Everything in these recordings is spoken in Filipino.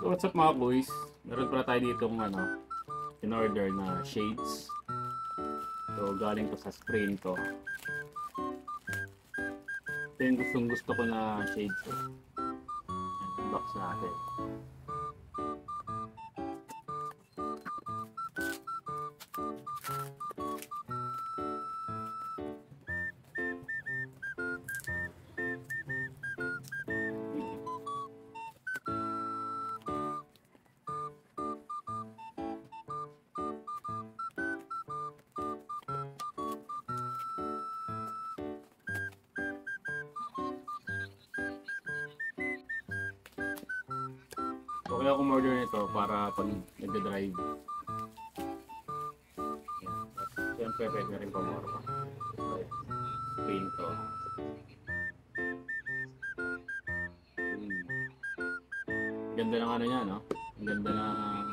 So what's up mga boys? Meron pala tayo dito ano, in order na shades. So galing to sa screen to. Ito yung gustong gusto ko na shades. Eh. Unbox natin. Okay ako order nito para pag nagda-drive. Siyempre pwede na rin pamorma. Screen to. Hmm. Ganda ng ano niya, no? Ang ganda ng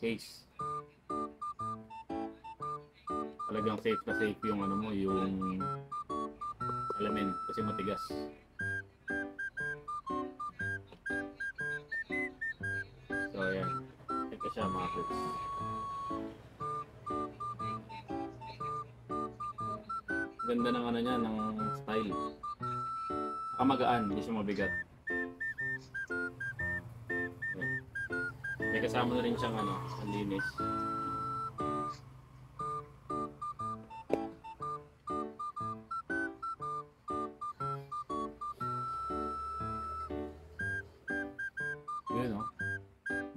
case. Talagang safe na safe yung ano mo, yung element kasi matigas. Siya mga. Ganda ng ano niya, ng style. Kamagaan, hindi siya mabigat. May kasama na rin siyang ano, linis.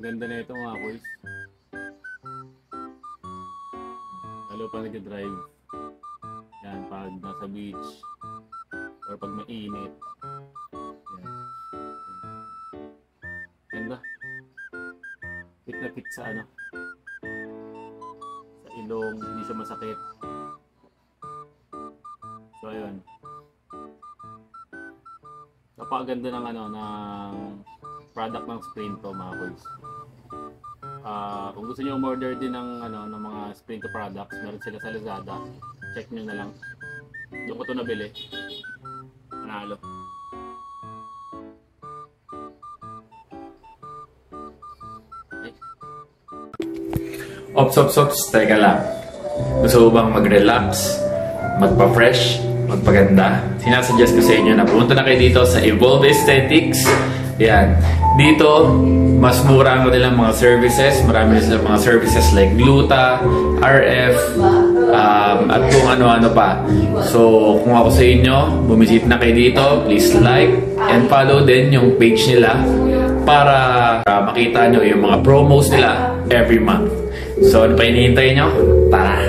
Ganda na ito mga boys. Lalo pa nag-drive. Yan, pag nasa beach. Or pag mainit. Yan. Ganda. Fit na fit sa ano. Sa ilong, hindi siya masakit. So ayun. Napakaganda ng ano, ng product ng screen to mga boys. Ah, kung gusto niyo umorder din ng ano ng mga screen to products, meron sila sa Lazada. Check niyo na lang. Doon ko to nabili. Panalo. Ay, Ops, ops, ops, teka lang. Gusto bang mag-relax, magpa-fresh, magpaganda? Sinasuggest ko sa inyo na pumunta na kayo dito sa Evolve Aesthetics. Yan. Dito, mas mura ang kanilang mga services. Marami silang mga services like Gluta, RF, um, at kung ano-ano pa. So, kung ako sa inyo, bumisit na kayo dito, please like and follow din yung page nila para uh, makita nyo yung mga promos nila every month. So, ano pa hinihintay nyo? Tara!